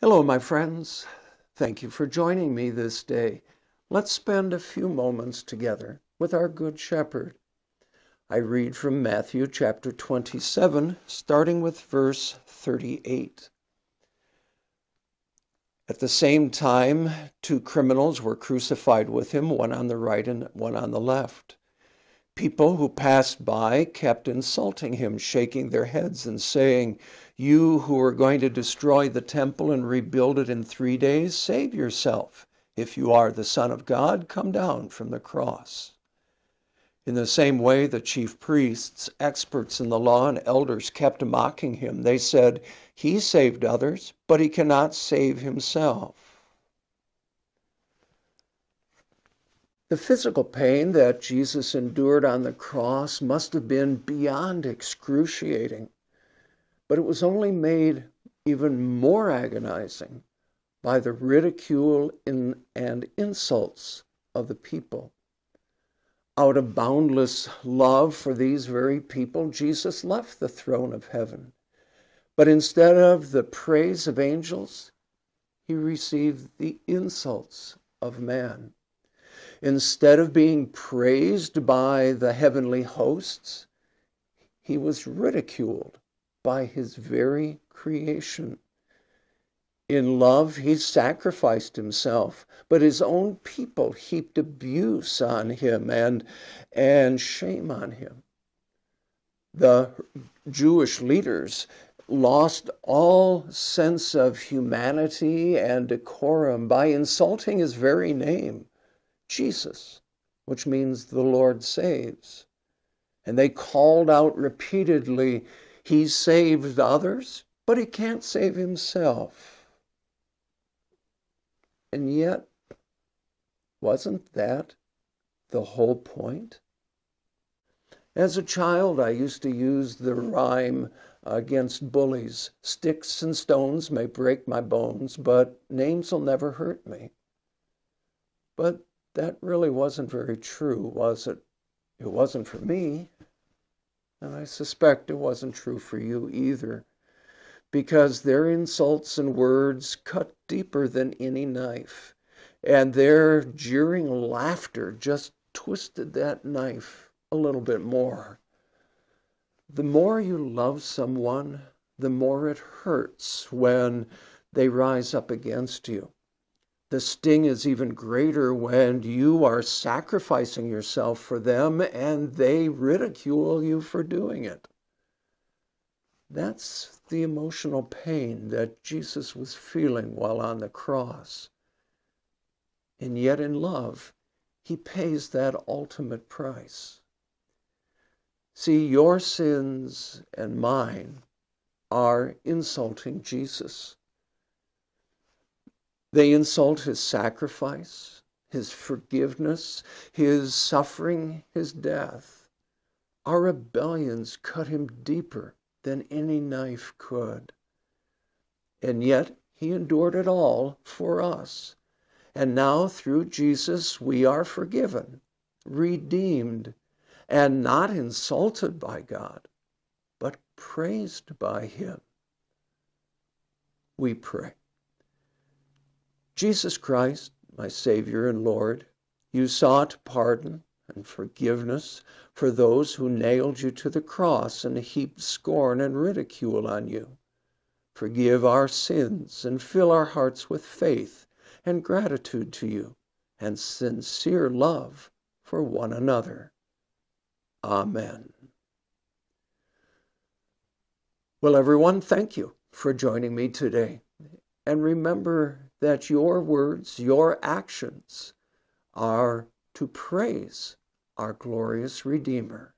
Hello, my friends. Thank you for joining me this day. Let's spend a few moments together with our Good Shepherd. I read from Matthew chapter 27, starting with verse 38. At the same time, two criminals were crucified with him, one on the right and one on the left. People who passed by kept insulting him, shaking their heads and saying, You who are going to destroy the temple and rebuild it in three days, save yourself. If you are the Son of God, come down from the cross. In the same way, the chief priests, experts in the law, and elders kept mocking him. They said, He saved others, but he cannot save himself. The physical pain that Jesus endured on the cross must have been beyond excruciating, but it was only made even more agonizing by the ridicule and insults of the people. Out of boundless love for these very people, Jesus left the throne of heaven. But instead of the praise of angels, he received the insults of man. Instead of being praised by the heavenly hosts, he was ridiculed by his very creation. In love, he sacrificed himself, but his own people heaped abuse on him and, and shame on him. The Jewish leaders lost all sense of humanity and decorum by insulting his very name. Jesus, which means the Lord saves. And they called out repeatedly, He saved others, but He can't save Himself. And yet, wasn't that the whole point? As a child, I used to use the rhyme against bullies Sticks and stones may break my bones, but names will never hurt me. But that really wasn't very true, was it? It wasn't for me. And I suspect it wasn't true for you either, because their insults and words cut deeper than any knife, and their jeering laughter just twisted that knife a little bit more. The more you love someone, the more it hurts when they rise up against you. The sting is even greater when you are sacrificing yourself for them and they ridicule you for doing it. That's the emotional pain that Jesus was feeling while on the cross. And yet, in love, he pays that ultimate price. See, your sins and mine are insulting Jesus. They insult his sacrifice, his forgiveness, his suffering, his death. Our rebellions cut him deeper than any knife could. And yet he endured it all for us. And now through Jesus we are forgiven, redeemed, and not insulted by God, but praised by him. We pray. Jesus Christ, my Savior and Lord, you sought pardon and forgiveness for those who nailed you to the cross and heaped scorn and ridicule on you. Forgive our sins and fill our hearts with faith and gratitude to you and sincere love for one another. Amen. Well, everyone, thank you for joining me today. And remember that your words, your actions are to praise our glorious Redeemer.